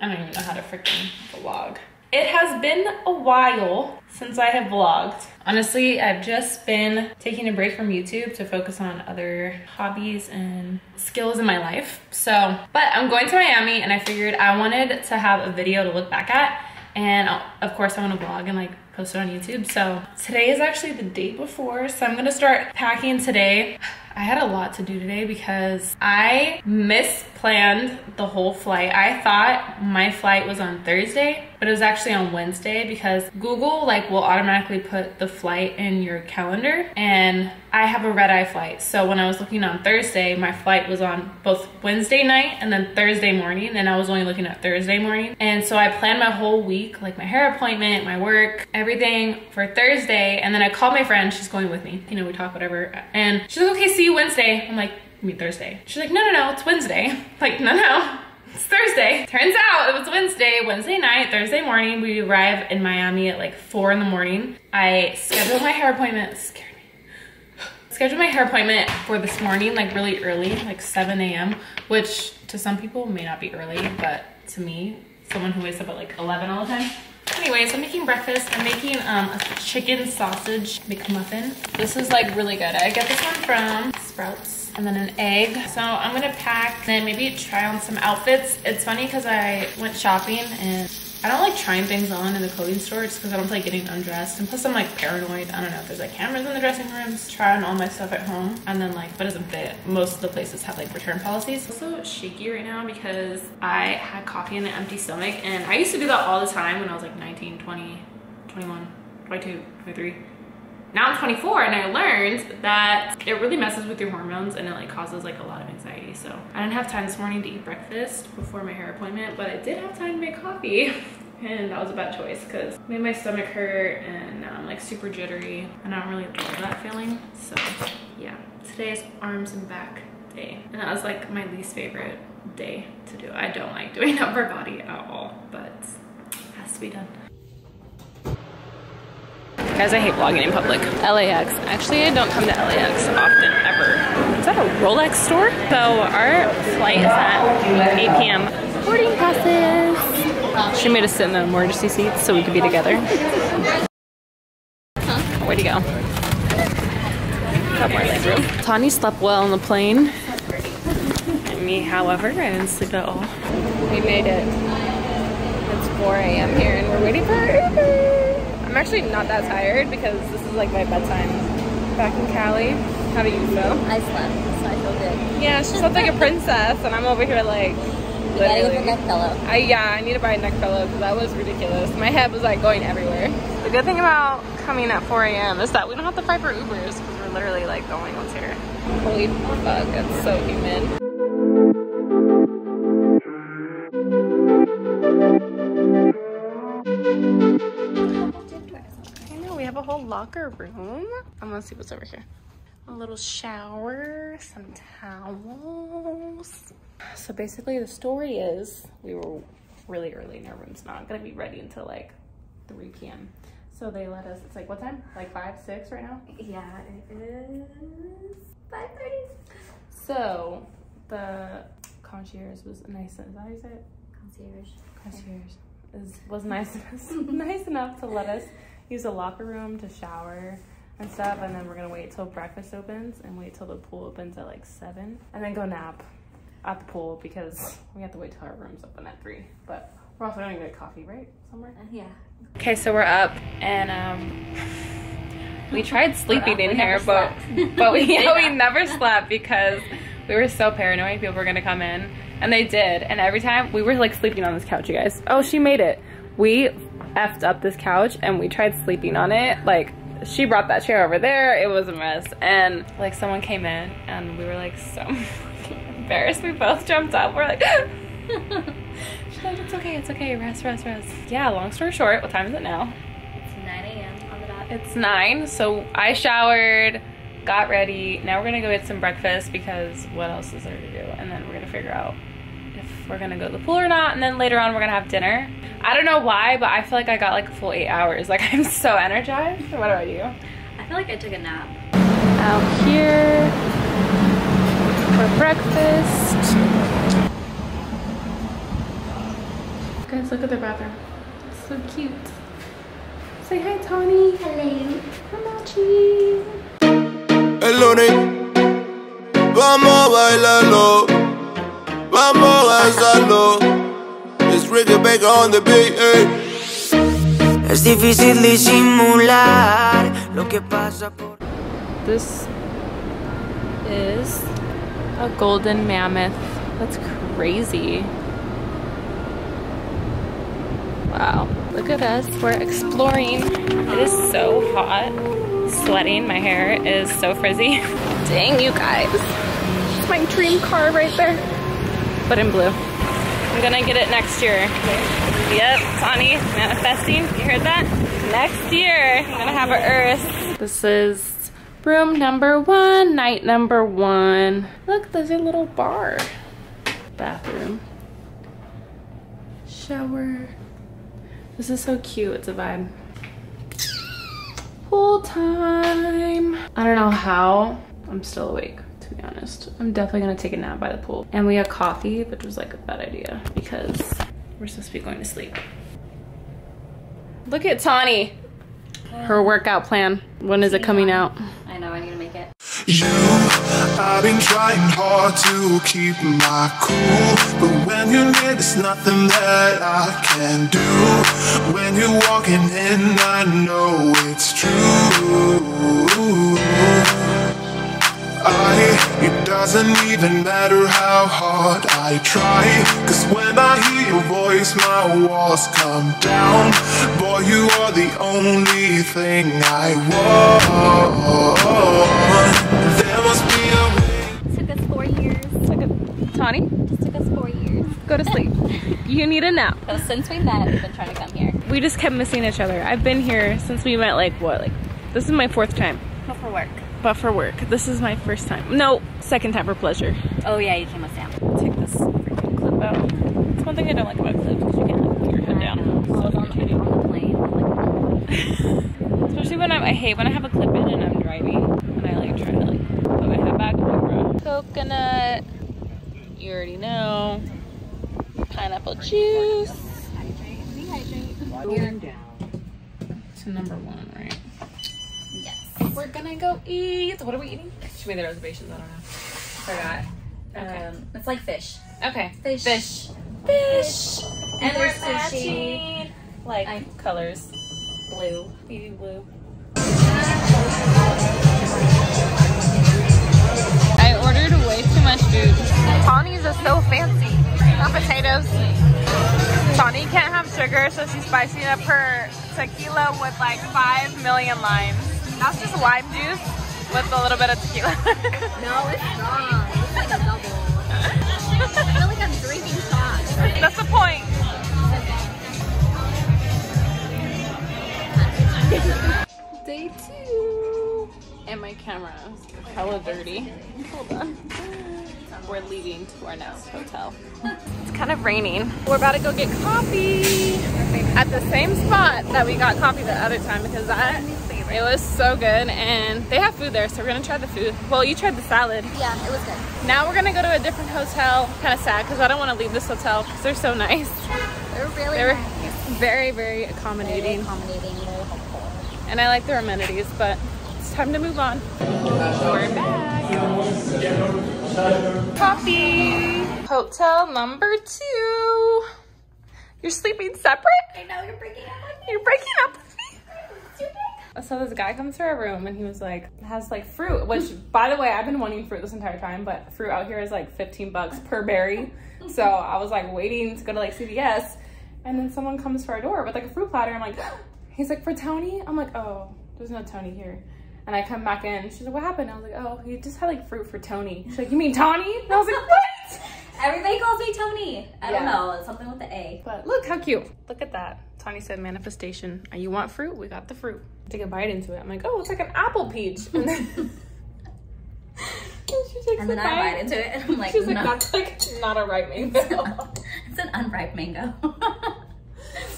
I don't even know how to freaking vlog. It has been a while since I have vlogged. Honestly, I've just been taking a break from YouTube to focus on other hobbies and skills in my life. So, but I'm going to Miami and I figured I wanted to have a video to look back at. And of course I want to vlog and like post it on YouTube. So today is actually the day before. So I'm gonna start packing today. I had a lot to do today because I misplanned the whole flight. I thought my flight was on Thursday, but it was actually on Wednesday because Google like will automatically put the flight in your calendar and I have a red eye flight. So when I was looking on Thursday, my flight was on both Wednesday night and then Thursday morning and I was only looking at Thursday morning. And so I planned my whole week, like my hair appointment, my work, everything for Thursday. And then I called my friend, she's going with me. You know, we talk whatever. And she's like, okay, see you Wednesday. I'm like, meet Thursday. She's like, no, no, no, it's Wednesday. Like, no, no, it's Thursday. Turns out it was Wednesday, Wednesday night, Thursday morning. We arrive in Miami at like four in the morning. I scheduled my hair appointment, scared me. Scheduled my hair appointment for this morning, like really early, like 7 a.m., which to some people may not be early, but to me, someone who wakes up at like 11 all the time, Anyways, I'm making breakfast. I'm making um, a chicken sausage McMuffin. This is like really good. I get this one from Sprouts and then an egg. So I'm gonna pack and maybe try on some outfits. It's funny because I went shopping and I don't like trying things on in the clothing store just because I don't like getting undressed. And plus I'm like paranoid. I don't know if there's like cameras in the dressing rooms. Try on all my stuff at home and then like, what doesn't fit? Most of the places have like return policies. Also shaky right now because I had coffee in an empty stomach and I used to do that all the time when I was like 19, 20, 21, 22, 23 now I'm 24 and I learned that it really messes with your hormones and it like causes like a lot of anxiety. So I didn't have time this morning to eat breakfast before my hair appointment, but I did have time to make coffee. And that was a bad choice because made my stomach hurt and now I'm like super jittery and I don't really love that feeling. So yeah, today is arms and back day. And that was like my least favorite day to do. I don't like doing upper body at all, but it has to be done. Guys, I hate vlogging in public. LAX. Actually, I don't come to LAX often, ever. Is that a Rolex store? So our flight is at 8 p.m. Boarding passes. She made us sit in the emergency seats so we could be together. Where'd he go? Tawny slept well on the plane. And me, however, I didn't sleep at all. We made it. It's 4 a.m. here and we're waiting for our Uber. I'm actually not that tired because this is like my bedtime back in Cali. How do you feel? I slept, so I feel good. Yeah, she slept like a princess, and I'm over here like. You gotta get the neck pillow. I, yeah, I need to buy a neck pillow because that was ridiculous. My head was like going everywhere. The good thing about coming at 4 a.m. is that we don't have to fight for Ubers because we're literally like going what's here. Holy fuck, it's so humid. Locker room. Um, I'm gonna see what's over here. A little shower, some towels. So basically the story is we were really early and our room's not gonna be ready until like 3 p.m. So they let us, it's like what time? Like five, six right now? Yeah, it is 5.30. So the concierge was nice, is that how you say it? Concierge. Concierge is, was nice, nice enough to let us use the locker room to shower and stuff and then we're gonna wait till breakfast opens and wait till the pool opens at like seven and then go nap at the pool because we have to wait till our room's open at three. But we're also gonna get coffee right somewhere? Uh, yeah. okay so we're up and um we tried sleeping We in here but slept. but we, We yeah, we never slept because we were so paranoid people were gonna come in and they did. And every time we were like sleeping on this couch you guys. Oh she made it. We effed up this couch and we tried sleeping on it. Like she brought that chair over there. It was a mess. And like someone came in and we were like so embarrassed. We both jumped up. We're like she's like it's okay it's okay. Rest rest rest. Yeah long story short what time is it now? It's 9 a.m. on the dot. it's nine so i showered got ready. Now we're gonna go get some breakfast because what else is there to do? And then we're gonna figure out if we're gonna go to the pool or not. And then later on we're gonna have dinner i don't know why but i feel like i got like a full eight hours like i'm so energized what about you I feel like I took a nap. out here for breakfast Guys, look at their bathroom. It's so cute. Say hi, Tawny. Hello. Hamachi. El lunes Vamos a bailarlo Vamos a danzarlo It's Ricky Baker on the beat, eh. Es difícil disimular lo que pasa por This is a golden mammoth. That's crazy. Wow. Look at us. We're exploring. It is so hot. Sweating. My hair is so frizzy. Dang, you guys. It's my dream car right there. But in blue. I'm gonna get it next year. Yep, Tawny, manifesting. You heard that? Next year, I'm gonna have a Urus. This is room number one, night number one. Look, there's a little bar. Bathroom. Shower. This is so cute. It's a vibe. Pool time. I don't know how I'm still awake, to be honest. I'm definitely gonna take a nap by the pool. And we had coffee, which was like a bad idea because we're supposed to be going to sleep. Look at Tawny. Her um, workout plan. When is it coming out? I know, I need to make it. You, I've been trying hard to keep my cool But when you're near, there's nothing that I can do When you're walking in, I know it's true doesn't even matter how hard I try Cause when I hear your voice, my walls come down Boy, you are the only thing I want There must be a way took us four years. Tawny, Just took us four years. go to sleep. you need a nap. So since we met, we've been trying to come here. We just kept missing each other. I've been here since we met like what, like this is my fourth time. Go for work. But for work. This is my first time. No, second time for pleasure. Oh yeah, you came with Sam. Take this freaking clip out. It's one thing I don't like about clips because you can't like put your head down. Well, I was on on the plane. Especially when I'm, I hate when I have a clip in and I'm driving and I like try to like put my head back. I'm like, bro. Coconut. You already know. Pineapple juice. To number one, right? Yes. We're gonna go eat. What are we eating? She made the reservations. I don't know. Forgot. Um, it's like fish. Okay. Fish. Fish. Fish. And we're There's sushi. matching like I- colors. Blue. Baby blue. I ordered way too much food. Tawny's is so fancy. Not potatoes. Tawny can't have sugar, so she's spicing up her tequila with like five million limes. That's just lime juice with a little bit of tequila. No, it's strong. It's like a double. I feel like I'm drinking shots. That's the point. Day two. And my camera is hella dirty. Hold on. We're leaving to our next hotel. It's kind of raining. We're about to go get coffee at the same spot that we got coffee the other time because that it was so good and they have food there so we're gonna try the food. Well, you tried the salad. Yeah, it was good. Now we're gonna go to a different hotel. Kind of sad because I don't want to leave this hotel because they're so nice. They're really They're nice. very, very Very accommodating. accommodating, very helpful. And I like their amenities, but it's time to move on. We're back. Coffee. Hotel number two. You're sleeping separate? I know you're breaking up You're breaking up? So this guy comes to our room and he was like, has like fruit, which by the way, I've been wanting fruit this entire time, but fruit out here is like 15 bucks per berry. So I was like waiting to go to like CVS and then someone comes to our door with like a fruit platter. I'm like, he's like, for Tony? I'm like, oh, there's no Tony here. And I come back in. She's like, what happened? I was like, oh, he just had like fruit for Tony. She's like, you mean Tawny? And I was like, what? Everybody calls me Tony. I don't know. It's something with the A. But look how cute. Look at that. Tawny said manifestation. Uh, You want fruit? We got the fruit. Take a bite into it. I'm like, oh, it's like an apple peach. And then, she takes And then a I bite into it and I'm like, She's like, that's like not a ripe mango. it's an unripe mango.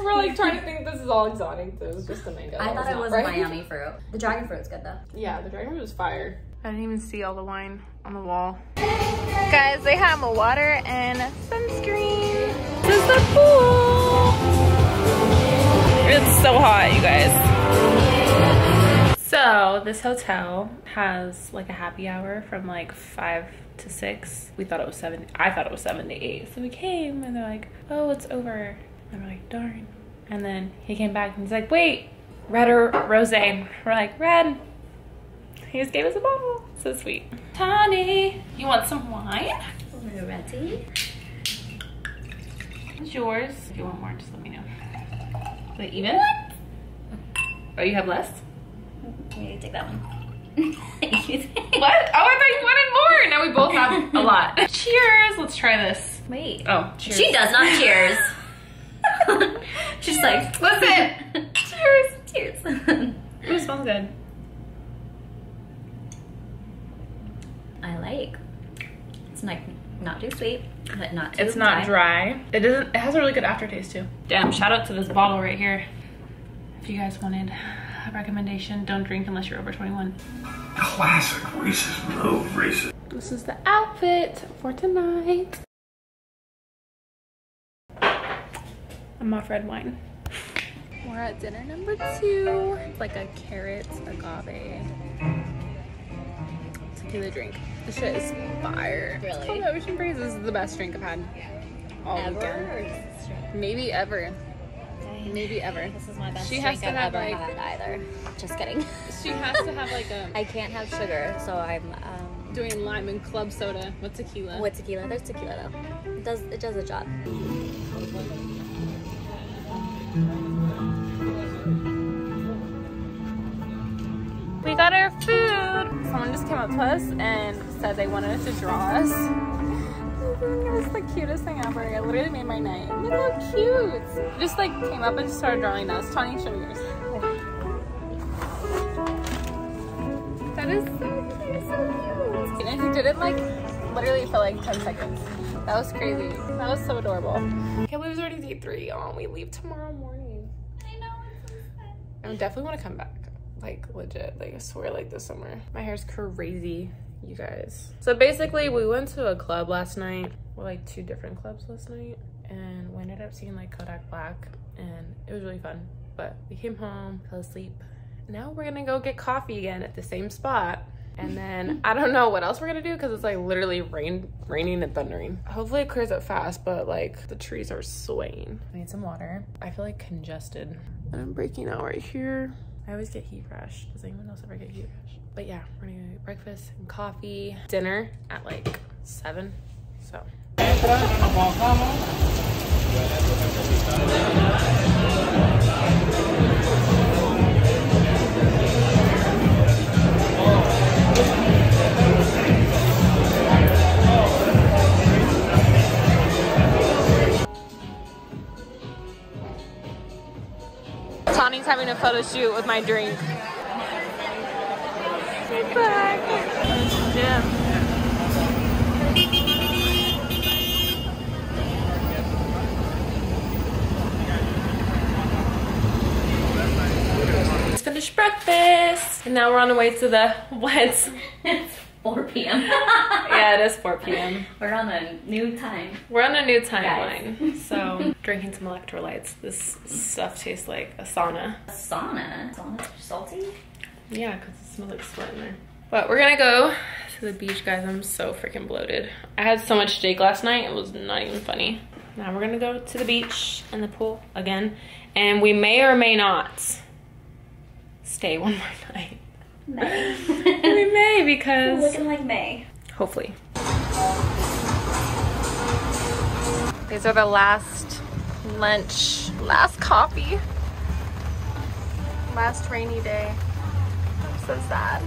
We're like trying to think this is all exotic. It was just a mango. I thought it was ripe. Miami fruit. The dragon fruit's good though. Yeah, the dragon fruit is fire. I didn't even see all the wine on the wall. Guys, they have water and sunscreen. This is the pool. That, you guys. So this hotel has like a happy hour from like five to six. We thought it was seven. I thought it was seven to eight. So we came and they're like, oh, it's over. And we're like, darn. And then he came back and he's like, wait, red or rose? We're like, red. He just gave us a bottle. So sweet. Tony, you want some wine? We're ready. It's yours. If you want more, just let me know. Is it even? Oh, you have less? You take that one. What? Oh, I thought you wanted more. Now we both have a lot. cheers. Let's try this. Wait. Oh, cheers. She does not cheers. She's like, Listen. cheers, cheers. Ooh, smells good. I like. It's like not too sweet, but not too It's not dry. It doesn't. It has a really good aftertaste too. Damn! Shout out to this bottle right here. If you guys wanted a recommendation, don't drink unless you're over 21. Classic racist move, racist. This is the outfit for tonight. I'm off red wine. We're at dinner number two. It's like a carrot agave tequila drink. This shit is fire. Really? It's called Ocean Breeze. This is the best drink I've had all Ever? weekend. Or is this drink? Maybe ever. Dang. Maybe ever. This is my best She drink has to I've have, ever like- had either. Just kidding. She has to have like a I can't have sugar, so I'm um, doing lime and club soda with tequila. with tequila. There's tequila though. It does it does a job. We got our food. Someone just came up to us and said they wanted us to draw us. It was the cutest thing ever. It literally made my night. Look how cute. Just like came up and started drawing us. Tony, show yours. That is so cute. So cute. And he did it like literally for like 10 seconds. That was crazy. That was so adorable. Believe it's already day three. Oh, we leave tomorrow morning. I know. It's so sad. I definitely want to come back. Like legit. Like I swear like this summer. My hair's crazy, you guys. So basically we went to a club last night. Or like two different clubs last night. And we ended up seeing like Kodak Black and it was really fun. But we came home, fell asleep. Now we're gonna go get coffee again at the same spot. And then I don't know what else we're gonna do because it's like literally rain, raining and thundering. Hopefully it clears up fast, but like the trees are swaying. I need some water. I feel like congested. And I'm breaking out right here. I always get heat rash. Does anyone else ever get heat rash? But yeah, we're gonna get breakfast and coffee, dinner at like seven. So. Having a photo shoot with my drink. She's back. Yeah. Just finished breakfast. And now we're on the way to the what? It's 4 p.m. yeah, it is 4 p.m. We're on a new time. We're on a new timeline. So drinking some electrolytes. This stuff tastes like a sauna. A Sauna. Sauna's salty. Yeah, because it smells like sweat in there. But we're gonna go to the beach, guys. I'm so freaking bloated. I had so much steak last night, it was not even funny. Now we're gonna go to the beach and the pool again. And we may or may not stay one more night. May. We may because Looking like May. hopefully. These are the last lunch, last coffee, last rainy day. I'm so sad.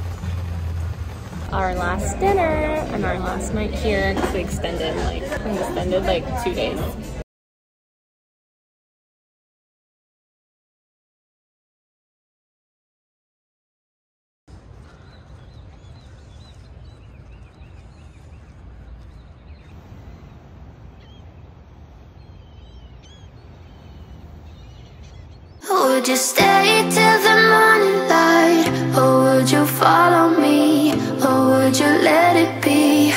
Our last dinner and our last night here because we extended like we extended like two days. Would you stay till the morning light? Or would you follow me? Or would you let it be?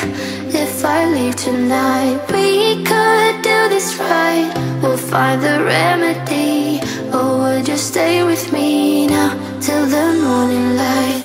If I leave tonight, we could do this right. We'll find the remedy. Or would you stay with me now till the morning light?